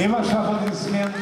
E baixava de cimento